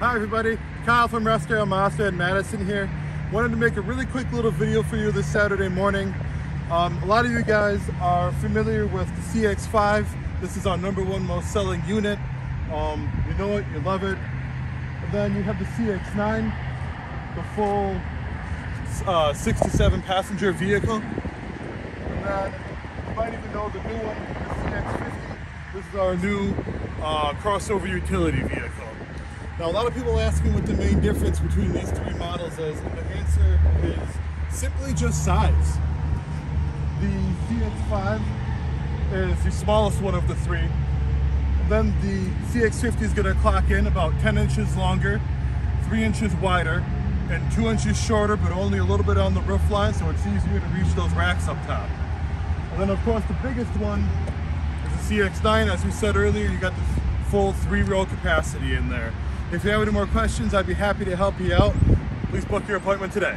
Hi everybody, Kyle from Russ Darrow Mazda in Madison here. Wanted to make a really quick little video for you this Saturday morning. Um, a lot of you guys are familiar with the CX-5. This is our number one most selling unit. Um, you know it, you love it. And then you have the CX-9, the full uh, 67 passenger vehicle. And then you might even know the new one, the CX-50. This is our new uh, crossover utility vehicle. Now, a lot of people ask me what the main difference between these three models is, and the answer is simply just size. The CX-5 is the smallest one of the three. Then the CX-50 is going to clock in about 10 inches longer, 3 inches wider, and 2 inches shorter, but only a little bit on the roof line, so it's easier to reach those racks up top. And then, of course, the biggest one is the CX-9. As we said earlier, you got the full three-row capacity in there. If you have any more questions, I'd be happy to help you out. Please book your appointment today.